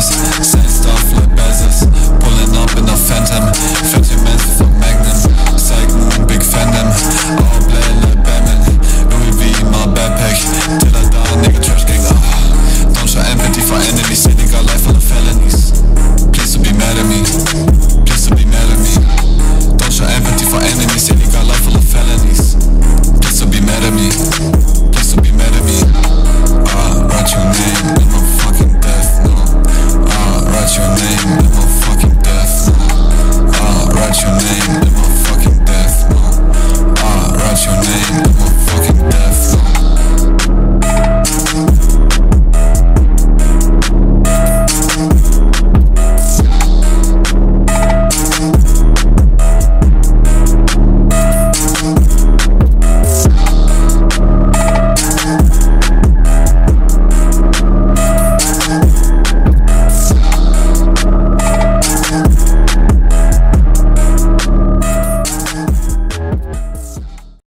us.